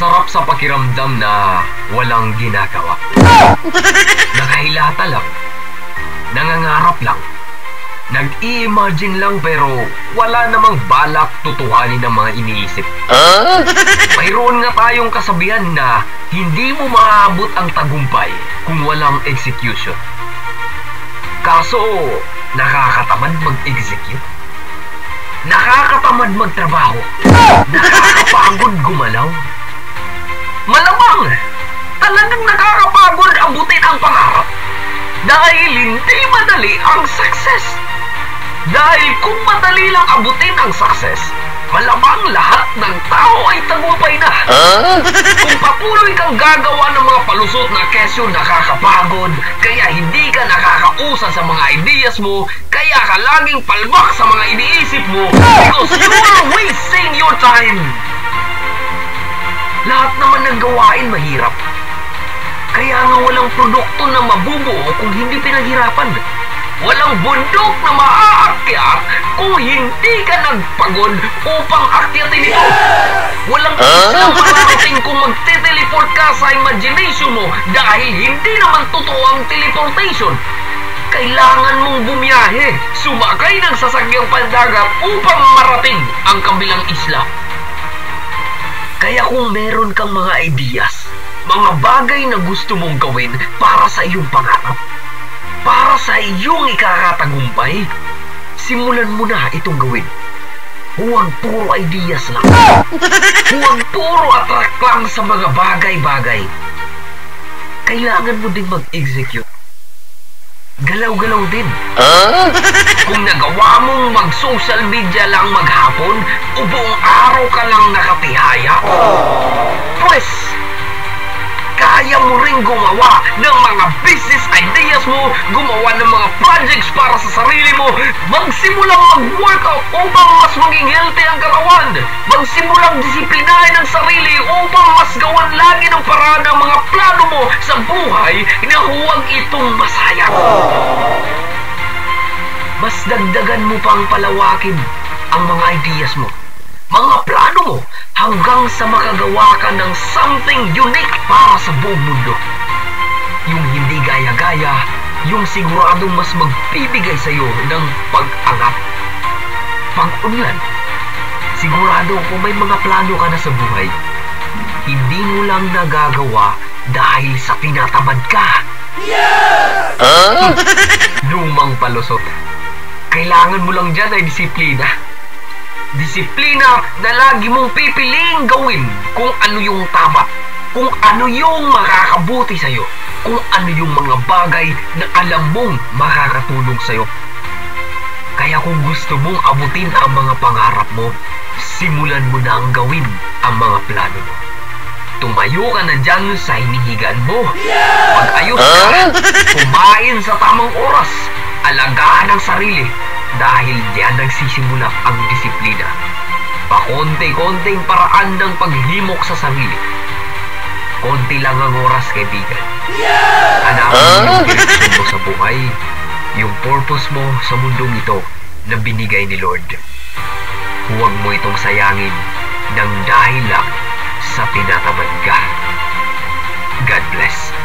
Masarap sa pakiramdam na walang ginagawa. Nakahilata lang. Nangangarap lang. Nag-i-imagine lang pero wala namang balak tutuhanin ng mga iniisip. Mayroon nga tayong kasabihan na hindi mo maabot ang tagumpay kung walang execution. Kaso, nakakatamad mag-execute. Nakakatamad magtrabaho. Nakakapagod gumalaw. Malamang, talagang nakakapagod abutin ang pangarap. Dahil hindi madali ang success. Dahil kung madali lang abutin ang success, malamang lahat ng tao ay tagumpay na. Kung patuloy kang gagawa ng mga palusot na kesyo nakakapagod, kaya hindi ka nakakausa sa mga ideas mo, kaya ka laging palbak sa mga iniisip mo, because you are wasting your time. Lahat naman ng gawain mahirap. Kaya nga walang produkto na mabubuo kung hindi pinaghirapan. Walang bundok na maaakyat kung hindi ka nagpagod upang akyatin ito. Walang isang mararating kung magte-teleport ka sa imagination mo dahil hindi naman totoo ang teleportation. Kailangan mong bumiyahe, sumakay ng sasakyang pandagat upang marating ang kabilang isla. Kaya kung meron kang mga ideas, mga bagay na gusto mong gawin para sa iyong pangarap, para sa iyong ikakatagumpay, simulan mo na itong gawin. Huwag puro ideas lang. Huwag puro attract lang sa mga bagay-bagay. Kailangan mo din mag-execute. Galaw-galaw din. Kung nagawa mong mag-social media lang maghapon o buong araw ka lang nakatihaya, pues, kaya mo rin gumawa ng mga business ideas mo, gumawa ng mga projects para sa sarili mo, magsimulang mag-workout upang mas maging healthy ang katawan, magsimulang disiplinahin ang sarili upang mas gawan lagi ng paraan ang mga plano mo sa buhay na huwag itong masayang. Mas dagdagan mo pang palawakin ang mga ideas mo, mga plano mo, hanggang sa makagawa ka ng something unique para sa buong mundo. Yung hindi gaya-gaya, yung siguradong mas magbibigay sa iyo ng pag-angat. Pag-unlad, sigurado kung may mga plano ka na sa buhay, hindi mo lang nagagawa dahil sa tinatamad ka. Lumang palusot. Kailangan mo lang dyan ay disiplina. Disiplina na lagi mong pipiliing gawin kung ano yung tama, kung ano yung makakabuti sa'yo, kung ano yung mga bagay na alam mong makakatulong sa'yo. Kaya kung gusto mong abutin ang mga pangarap mo, simulan mo na ang gawin ang mga plano mo. Tumayo ka na dyan sa hinihigan mo. Pag-ayos ka, kumain sa tamang oras, alagaan ang sarili, dahil diyan nagsisimula ang disiplina. Pakonti-konting paraan ng paghimok sa sarili. Konti lang ang oras, kaibigan. Hanapin mo direksyon mo sa buhay, yung purpose mo sa mundong ito na binigay ni Lord. Huwag mo itong sayangin ng dahil lang sa tinatamad ka. God bless.